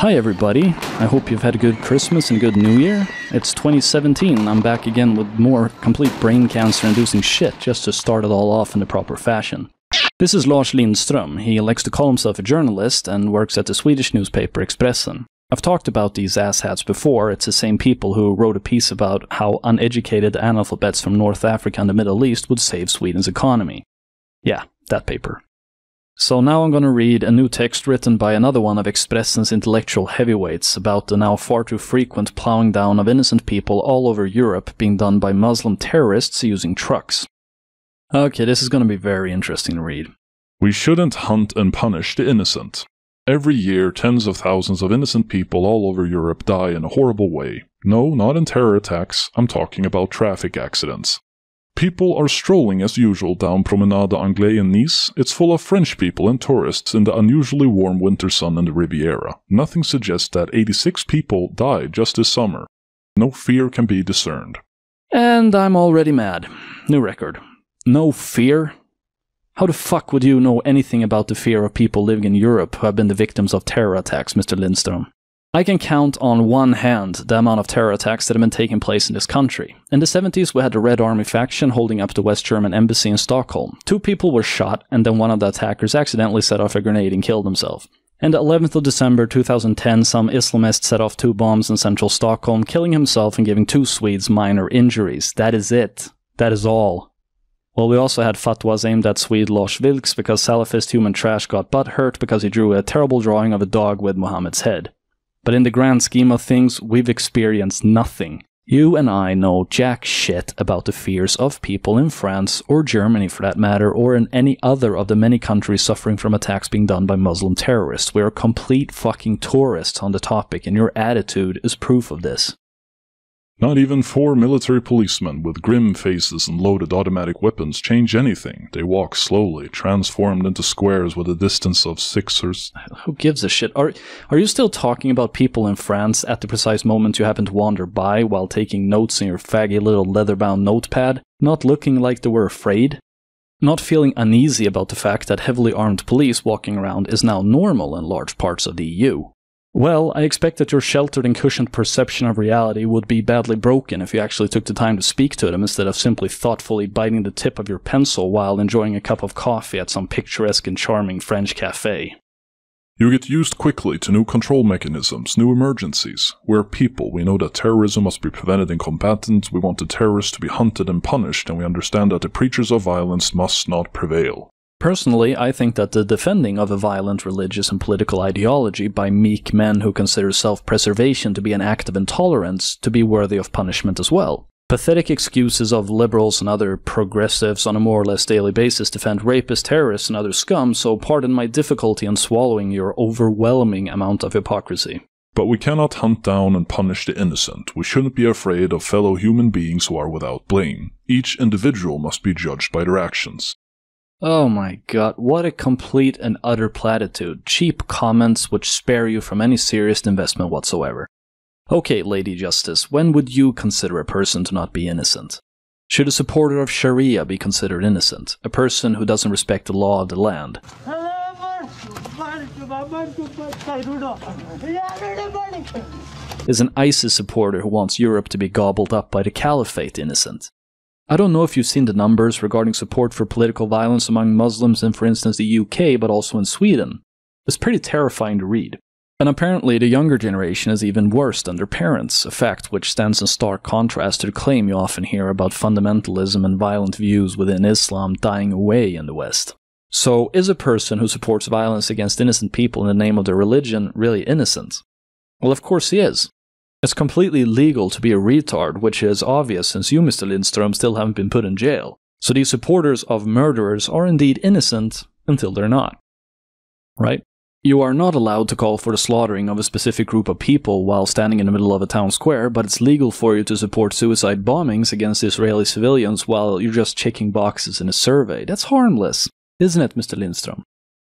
Hi, everybody. I hope you've had a good Christmas and good New Year. It's 2017. I'm back again with more complete brain cancer inducing shit just to start it all off in the proper fashion. This is Lars Lindström. He likes to call himself a journalist and works at the Swedish newspaper Expressen. I've talked about these asshats before. It's the same people who wrote a piece about how uneducated analphabets from North Africa and the Middle East would save Sweden's economy. Yeah, that paper. So now I'm to read a new text written by another one of Expressen's intellectual heavyweights about the now far too frequent plowing down of innocent people all over Europe being done by Muslim terrorists using trucks. Okay, this is to be very interesting to read. We shouldn't hunt and punish the innocent. Every year, tens of thousands of innocent people all over Europe die in a horrible way. No, not in terror attacks, I'm talking about traffic accidents. People are strolling as usual down Promenade Anglais in Nice. It's full of French people and tourists in the unusually warm winter sun in the Riviera. Nothing suggests that 86 people died just this summer. No fear can be discerned. And I'm already mad. New record. No fear? How the fuck would you know anything about the fear of people living in Europe who have been the victims of terror attacks, Mr. Lindström? I can count on one hand the amount of terror attacks that have been taking place in this country. In the 70s, we had the Red Army faction holding up the West German embassy in Stockholm. Two people were shot, and then one of the attackers accidentally set off a grenade and killed himself. And the 11th of December 2010, some Islamist set off two bombs in central Stockholm, killing himself and giving two Swedes minor injuries. That is it. That is all. Well, we also had fatwas aimed at Swede Lars Vilks because Salafist human trash got butt hurt because he drew a terrible drawing of a dog with Muhammad's head. But in the grand scheme of things, we've experienced nothing. You and I know jack shit about the fears of people in France, or Germany for that matter, or in any other of the many countries suffering from attacks being done by Muslim terrorists. We are complete fucking tourists on the topic, and your attitude is proof of this. Not even four military policemen with grim faces and loaded automatic weapons change anything. They walk slowly, transformed into squares with a distance of six or. S- Who gives a shit? Are are you still talking about people in France at the precise moment you happen to wander by while taking notes in your faggy little leather-bound notepad, not looking like they were afraid? Not feeling uneasy about the fact that heavily armed police walking around is now normal in large parts of the EU. Well, I expect that your sheltered and cushioned perception of reality would be badly broken if you actually took the time to speak to them instead of simply thoughtfully biting the tip of your pencil while enjoying a cup of coffee at some picturesque and charming French cafe. You get used quickly to new control mechanisms, new emergencies. We're people, we know that terrorism must be prevented and combated, we want the terrorists to be hunted and punished, and we understand that the preachers of violence must not prevail. Personally, I think that the defending of a violent religious and political ideology by meek men who consider self preservation to be an act of intolerance to be worthy of punishment as well. Pathetic excuses of liberals and other progressives on a more or less daily basis defend rapists, terrorists, and other scum, so pardon my difficulty in swallowing your overwhelming amount of hypocrisy. But we cannot hunt down and punish the innocent. We shouldn't be afraid of fellow human beings who are without blame. Each individual must be judged by their actions. Oh my god, what a complete and utter platitude. Cheap comments which spare you from any serious investment whatsoever. Okay, Lady Justice, when would you consider a person to not be innocent? Should a supporter of Sharia be considered innocent? A person who doesn't respect the law of the land? Is an ISIS supporter who wants Europe to be gobbled up by the caliphate innocent? I don't know if you've seen the numbers regarding support for political violence among Muslims in, for instance, the UK, but also in Sweden. It's pretty terrifying to read. And apparently, the younger generation is even worse than their parents, a fact which stands in stark contrast to the claim you often hear about fundamentalism and violent views within Islam dying away in the West. So, is a person who supports violence against innocent people in the name of their religion really innocent? Well, of course he is. It's completely legal to be a retard, which is obvious since you, Mr. Lindström, still haven't been put in jail. So these supporters of murderers are indeed innocent until they're not. Right? You are not allowed to call for the slaughtering of a specific group of people while standing in the middle of a town square, but it's legal for you to support suicide bombings against Israeli civilians while you're just checking boxes in a survey. That's harmless, isn't it, Mr. Lindström?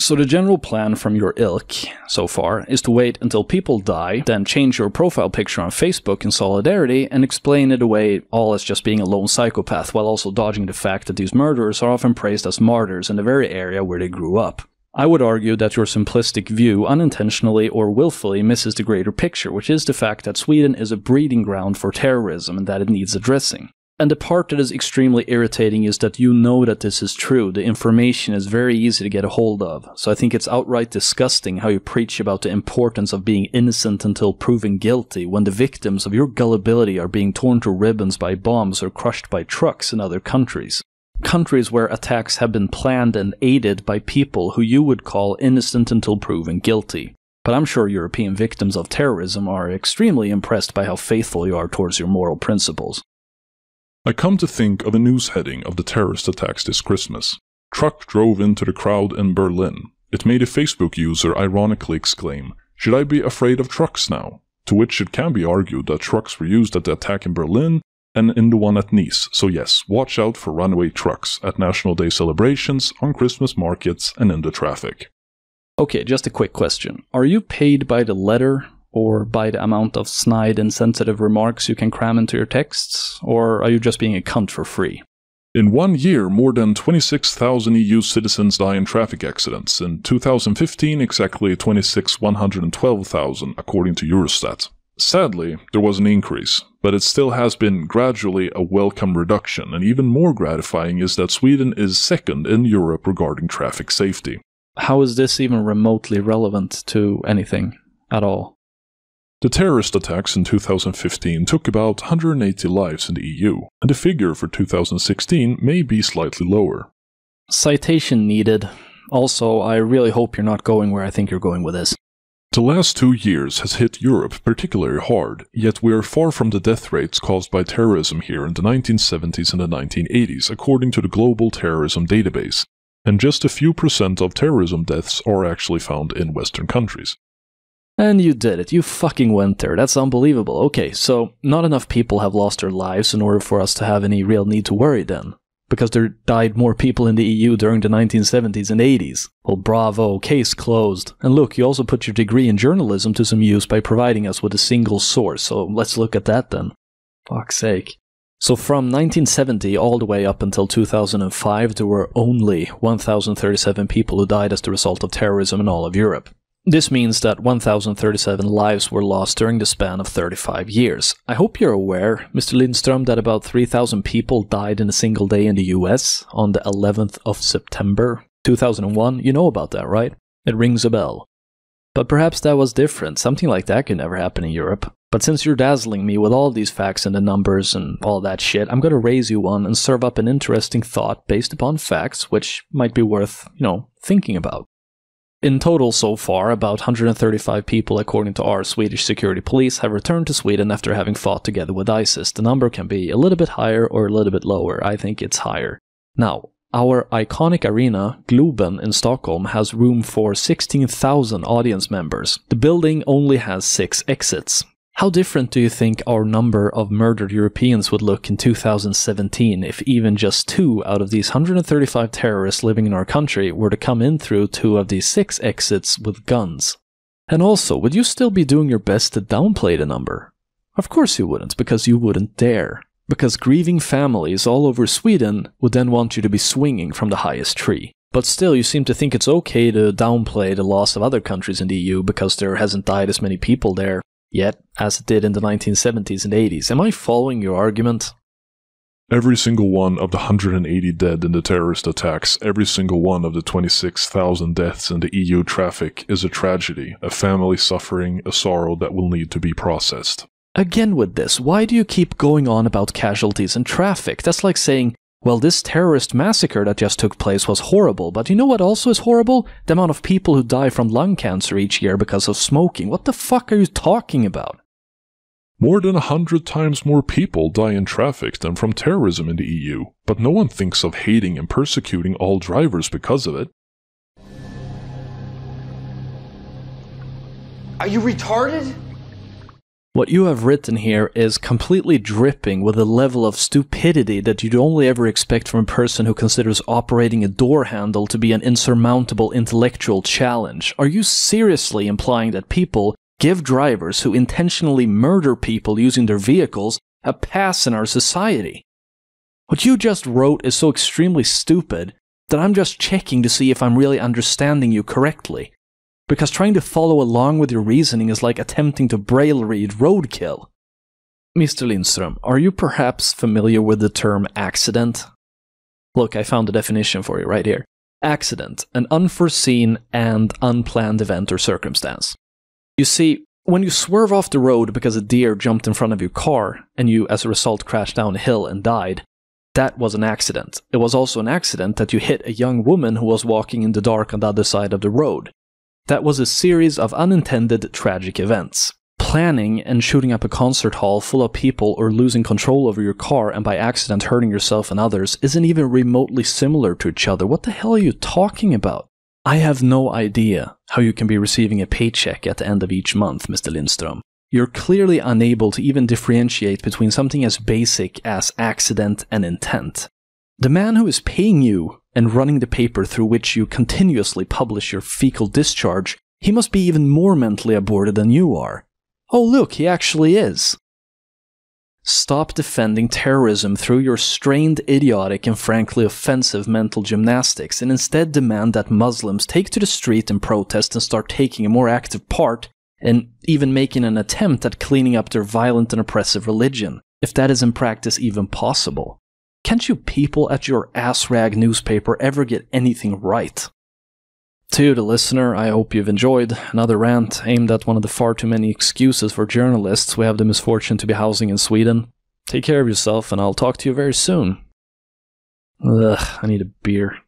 So the general plan from your ilk so far is to wait until people die, then change your profile picture on Facebook in solidarity and explain it away all as just being a lone psychopath while also dodging the fact that these murderers are often praised as martyrs in the very area where they grew up. I would argue that your simplistic view unintentionally or willfully misses the greater picture, which is the fact that Sweden is a breeding ground for terrorism and that it needs addressing. And the part that is extremely irritating is that you know that this is true. The information is very easy to get a hold of. So I think it's outright disgusting how you preach about the importance of being innocent until proven guilty when the victims of your gullibility are being torn to ribbons by bombs or crushed by trucks in other countries. Countries where attacks have been planned and aided by people who you would call innocent until proven guilty. But I'm sure European victims of terrorism are extremely impressed by how faithful you are towards your moral principles. I come to think of a news heading of the terrorist attacks this Christmas. Truck drove into the crowd in Berlin. It made a Facebook user ironically exclaim, Should I be afraid of trucks now? To which it can be argued that trucks were used at the attack in Berlin and in the one at Nice. So yes, watch out for runaway trucks at National Day celebrations, on Christmas markets, and in the traffic. Okay, just a quick question. Are you paid by the letter or by the amount of snide and sensitive remarks you can cram into your texts? Or are you just being a cunt for free? In one year, more than 26,000 EU citizens die in traffic accidents. In 2015, exactly 26,112,000, according to Eurostat. Sadly, there was an increase, but it still has been gradually a welcome reduction, and even more gratifying is that Sweden is second in Europe regarding traffic safety. How is this even remotely relevant to anything at all? The terrorist attacks in 2015 took about 180 lives in the EU, and the figure for 2016 may be slightly lower. Citation needed. Also, I really hope you're not going where I think you're going with this. The last two years has hit Europe particularly hard, yet we are far from the death rates caused by terrorism here in the 1970s and the 1980s, according to the Global Terrorism Database, and just a few percent of terrorism deaths are actually found in Western countries. And you did it. You fucking went there. That's unbelievable. Okay, so not enough people have lost their lives in order for us to have any real need to worry then. Because there died more people in the EU during the 1970s and 80s. Well, bravo, case closed. And look, you also put your degree in journalism to some use by providing us with a single source, so let's look at that then. Fuck's sake. So from 1970 all the way up until 2005, there were only 1,037 people who died as the result of terrorism in all of Europe. This means that 1,037 lives were lost during the span of 35 years. I hope you're aware, Mr. Lindström, that about 3,000 people died in a single day in the US on the 11th of September 2001. You know about that, right? It rings a bell. But perhaps that was different. Something like that could never happen in Europe. But since you're dazzling me with all these facts and the numbers and all that shit, I'm going to raise you one and serve up an interesting thought based upon facts, which might be worth, you know, thinking about. In total, so far, about 135 people, according to our Swedish security police, have returned to Sweden after having fought together with ISIS. The number can be a little bit higher or a little bit lower. I think it's higher. Now, our iconic arena, Globen in Stockholm, has room for 16,000 audience members. The building only has six exits. How different do you think our number of murdered Europeans would look in 2017 if even just two out of these 135 terrorists living in our country were to come in through two of these six exits with guns? And also, would you still be doing your best to downplay the number? Of course you wouldn't, because you wouldn't dare. Because grieving families all over Sweden would then want you to be swinging from the highest tree. But still, you seem to think it's okay to downplay the loss of other countries in the EU because there hasn't died as many people there yet as it did in the 1970s and 80s. Am I following your argument? Every single one of the 180 dead in the terrorist attacks, every single one of the 26,000 deaths in the EU traffic is a tragedy, a family suffering, a sorrow that will need to be processed. Again with this, why do you keep going on about casualties and traffic? That's like saying well, this terrorist massacre that just took place was horrible, but you know what also is horrible? The amount of people who die from lung cancer each year because of smoking. What the fuck are you talking about? More than a hundred times more people die in traffic than from terrorism in the EU, but no one thinks of hating and persecuting all drivers because of it. Are you retarded? What you have written here is completely dripping with a level of stupidity that you'd only ever expect from a person who considers operating a door handle to be an insurmountable intellectual challenge. Are you seriously implying that people give drivers who intentionally murder people using their vehicles a pass in our society? What you just wrote is so extremely stupid that I'm just checking to see if I'm really understanding you correctly. Because trying to follow along with your reasoning is like attempting to braille read roadkill. Mr. Lindström, are you perhaps familiar with the term accident? Look, I found the definition for you right here. Accident, an unforeseen and unplanned event or circumstance. You see, when you swerve off the road because a deer jumped in front of your car and you, as a result, crashed down a hill and died, that was an accident. It was also an accident that you hit a young woman who was walking in the dark on the other side of the road. That was a series of unintended tragic events. Planning and shooting up a concert hall full of people or losing control over your car and by accident hurting yourself and others isn't even remotely similar to each other. What the hell are you talking about? I have no idea how you can be receiving a paycheck at the end of each month, Mr. Lindström. You're clearly unable to even differentiate between something as basic as accident and intent. The man who is paying you and running the paper through which you continuously publish your fecal discharge, he must be even more mentally aborted than you are. Oh, look, he actually is. Stop defending terrorism through your strained, idiotic, and frankly offensive mental gymnastics and instead demand that Muslims take to the street and protest and start taking a more active part and even making an attempt at cleaning up their violent and oppressive religion, if that is in practice even possible. Can't you people at your ass rag newspaper ever get anything right? To the listener, I hope you've enjoyed another rant aimed at one of the far too many excuses for journalists we have the misfortune to be housing in Sweden. Take care of yourself, and I'll talk to you very soon. Ugh, I need a beer.